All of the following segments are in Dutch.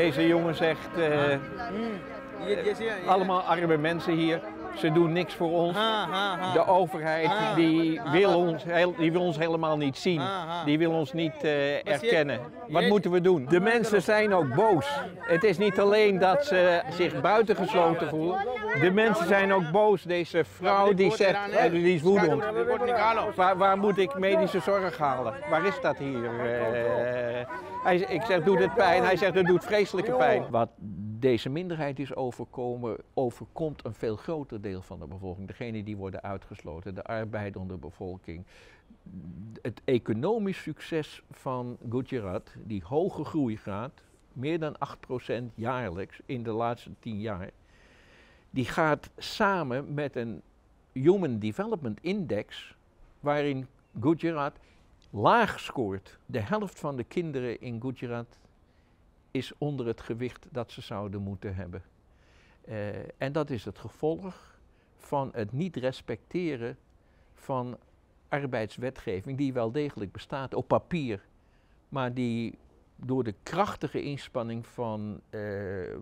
Deze jongen zegt, eh, allemaal arme mensen hier. Ze doen niks voor ons. De overheid die wil ons, heel- die wil ons helemaal niet zien. Die wil ons niet eh, erkennen. Wat moeten we doen? De mensen zijn ook boos. Het is niet alleen dat ze zich buitengesloten voelen. De mensen zijn ook boos. Deze vrouw die zegt, eh, die is woedend. Waar, waar moet ik medische zorg halen? Waar is dat hier? Eh, hij, ik zeg, doet het pijn? Hij zegt, het doet vreselijke pijn. Wat deze minderheid is overkomen, overkomt een veel groter deel van de bevolking. Degenen die worden uitgesloten, de arbeidende bevolking. Het economisch succes van Gujarat, die hoge groeigraad, meer dan 8% jaarlijks in de laatste 10 jaar, die gaat samen met een Human Development Index, waarin Gujarat laag scoort. De helft van de kinderen in Gujarat is onder het gewicht dat ze zouden moeten hebben. Eh, en dat is het gevolg van het niet respecteren van arbeidswetgeving, die wel degelijk bestaat op papier, maar die door de krachtige inspanning van eh,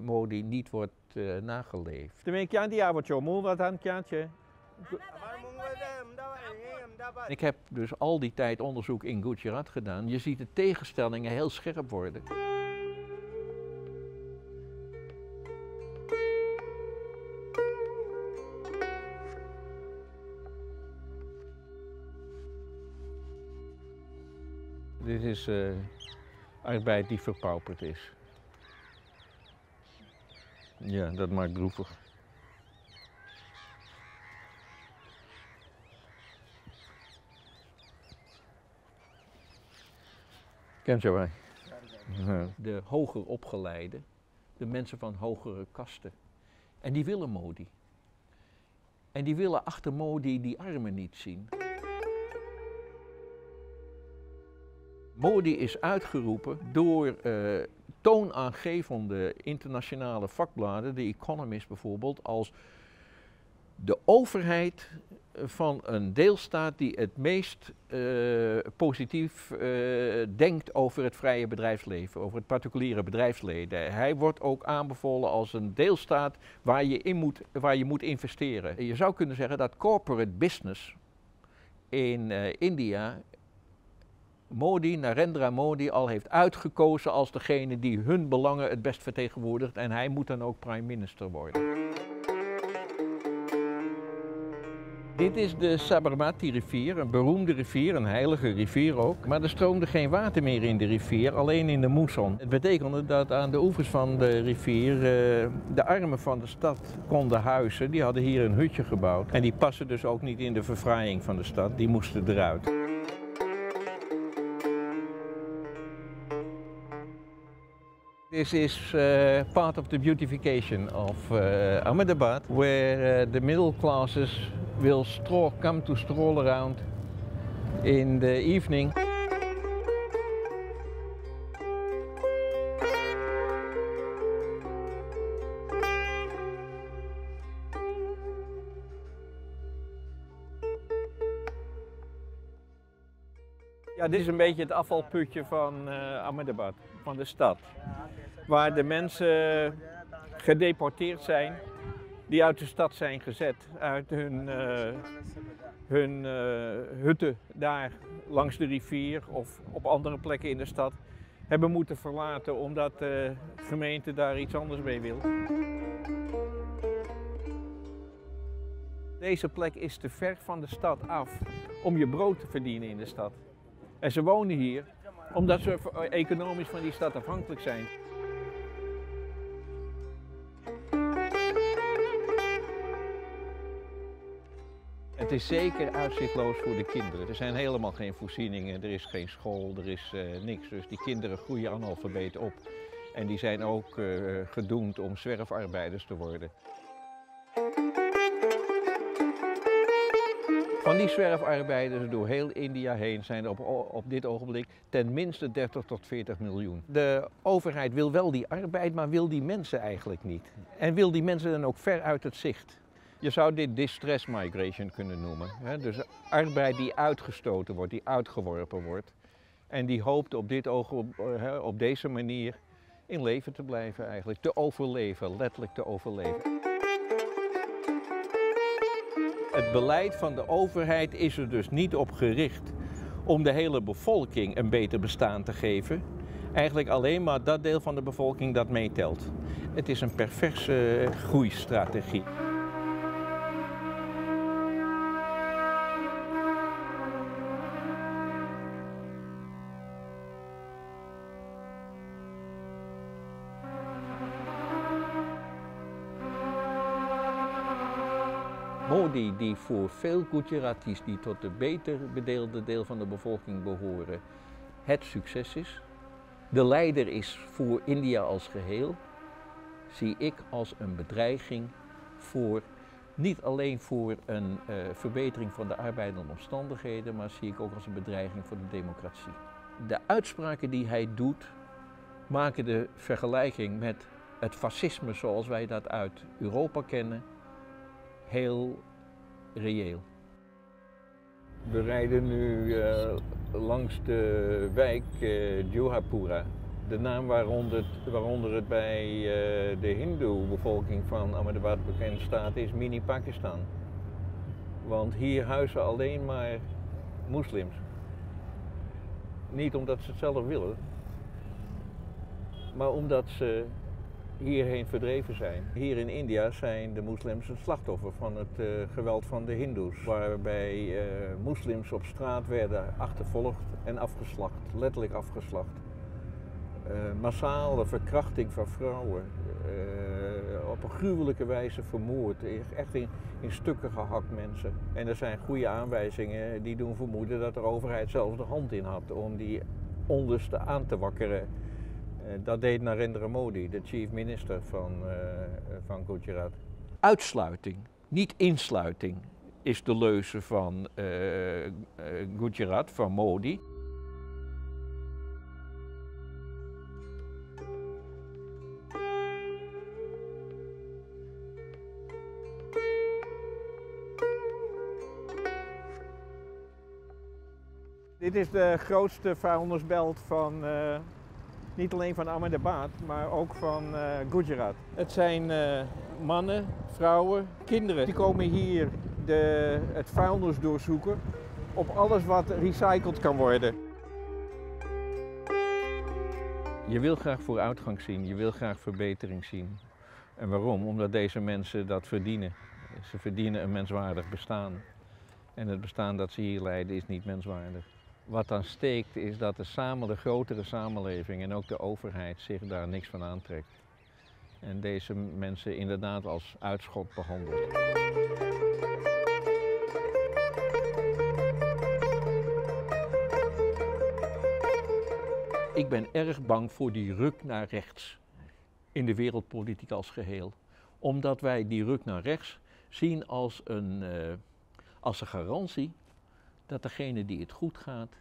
Modi niet wordt eh, nageleefd. Ik heb dus al die tijd onderzoek in Gujarat gedaan. Je ziet de tegenstellingen heel scherp worden. Dit is eh, arbeid die verpauperd is. Ja, dat maakt droevig. Ken je? De hoger opgeleide, de mensen van hogere kasten. En die willen Modi. En die willen achter Modi die armen niet zien. Modi is uitgeroepen door eh, toonaangevende internationale vakbladen, de Economist bijvoorbeeld, als de overheid van een deelstaat die het meest eh, positief eh, denkt over het vrije bedrijfsleven, over het particuliere bedrijfsleven. Hij wordt ook aanbevolen als een deelstaat waar je, in moet, waar je moet investeren. Je zou kunnen zeggen dat corporate business in India Modi, Narendra Modi, al heeft uitgekozen als degene die hun belangen het best vertegenwoordigt en hij moet dan ook prime minister worden. Dit is de Sabarmati-rivier, een beroemde rivier, een heilige rivier ook. Maar er stroomde geen water meer in de rivier, alleen in de moesson. Het betekende dat aan de oevers van de rivier eh, de armen van de stad konden huizen. Die hadden hier een hutje gebouwd. En die passen dus ook niet in de verfraaiing van de stad, die moesten eruit. This is uh, part of the beautification of uh, Ahmedabad, where uh, the middle classes will stroll, come to stroll around in the evening. Ja, dit is een beetje het afvalputje van uh, Ahmedabad, van de stad. Waar de mensen gedeporteerd zijn, die uit de stad zijn gezet, uit hun, uh, hun uh, hutten daar langs de rivier of op andere plekken in de stad, hebben moeten verlaten omdat de gemeente daar iets anders mee wil. Deze plek is te ver van de stad af om je brood te verdienen in de stad. En ze wonen hier omdat ze economisch van die stad afhankelijk zijn. Het is zeker uitzichtloos voor de kinderen. Er zijn helemaal geen voorzieningen, er is geen school, er is uh, niks. Dus die kinderen groeien analfabeet op. En die zijn ook uh, gedoemd om zwerfarbeiders te worden. Van die zwerfarbeiders door heel India heen zijn er op, op dit ogenblik ten minste 30 tot 40 miljoen. De overheid wil wel die arbeid, maar wil die mensen eigenlijk niet. En wil die mensen dan ook ver uit het zicht. Je zou dit distress migration kunnen noemen. Dus arbeid die uitgestoten wordt, die uitgeworpen wordt. En die hoopt op, dit op, op deze manier in leven te blijven eigenlijk, te overleven, letterlijk te overleven. Het beleid van de overheid is er dus niet op gericht om de hele bevolking een beter bestaan te geven. Eigenlijk alleen maar dat deel van de bevolking dat meetelt. Het is een perverse groeistrategie. Modi, die voor veel Gujaratis die tot de beter bedeelde deel van de bevolking behoren, het succes is. De leider is voor India als geheel, zie ik als een bedreiging voor, niet alleen voor een uh, verbetering van de arbeidende omstandigheden, maar zie ik ook als een bedreiging voor de democratie. De uitspraken die hij doet, maken de vergelijking met het fascisme zoals wij dat uit Europa kennen, heel reëel. We rijden nu uh, langs de wijk uh, Johapura. De naam waaronder, waaronder het bij uh, de hindoe-bevolking van Ahmedabad bekend staat is mini-Pakistan. Want hier huizen alleen maar moslims. Niet omdat ze het zelf willen, maar omdat ze hierheen verdreven zijn. Hier in India zijn de moslims het slachtoffer van het uh, geweld van de hindoes. Waarbij uh, moslims op straat werden achtervolgd en afgeslacht, letterlijk afgeslacht. Uh, massale verkrachting van vrouwen, op een gruwelijke wijze vermoord, echt in, in, stukken gehakt mensen. En er zijn goede aanwijzingen die doen vermoeden dat de overheid zelfs de hand in had om die onderste aan te wakkeren. Eh, dat deed Narendra Modi, de chief minister van, uh, van Gujarat. Uitsluiting, niet insluiting, is de leuze van Gujarat, van Modi. Dit is de grootste vuilnisbelt van, uh, niet alleen van Ahmedabad, maar ook van uh, Gujarat. Het zijn uh, mannen, vrouwen, kinderen. Die komen hier de, het vuilnis doorzoeken op alles wat recycled kan worden. Je wil graag vooruitgang zien, je wil graag verbetering zien. En waarom? Omdat deze mensen dat verdienen. Ze verdienen een menswaardig bestaan. En het bestaan dat ze hier leiden is niet menswaardig. Wat dan steekt is dat de, samen, de grotere samenleving en ook de overheid zich daar niks van aantrekt. En deze mensen inderdaad als uitschot behandelt. Ik ben erg bang voor die ruk naar rechts in de wereldpolitiek als geheel. Omdat wij die ruk naar rechts zien als een, uh, als een garantie dat degene die het goed gaat,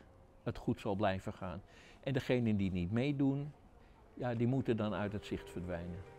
het goed zal blijven gaan. En degenen die niet meedoen, ja, die moeten dan uit het zicht verdwijnen.